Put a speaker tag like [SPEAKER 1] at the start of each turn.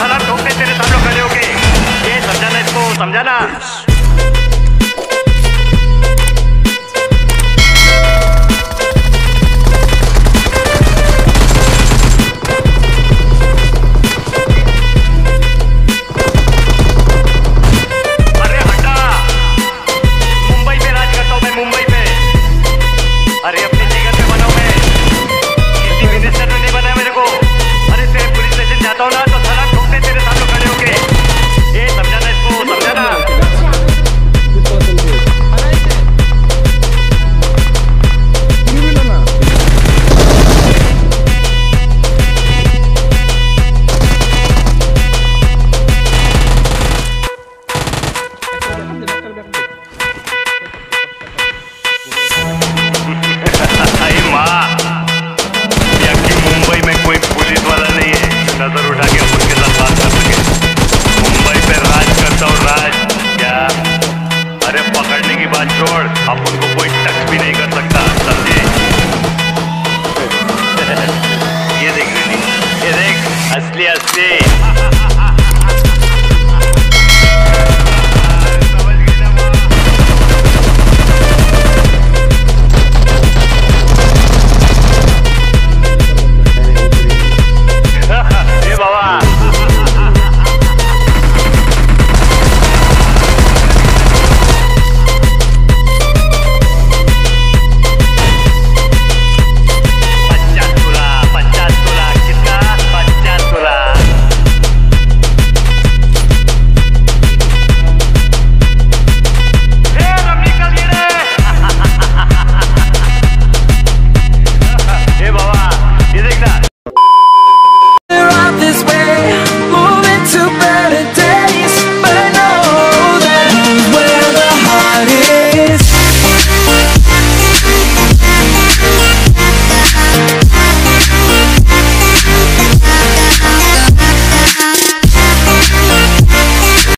[SPEAKER 1] साला ठोकते तेरे सामने खड़े होके ये समझाना इसको समझाना। नज़र उठा के उनके साथ बात कर सके। मुंबई पे राज करता हूँ राज, क्या? अरे पकड़ने की बात छोड़ आप उनको कोई टच भी नहीं कर सकता, समझे? ये देख ये देख, असली असली।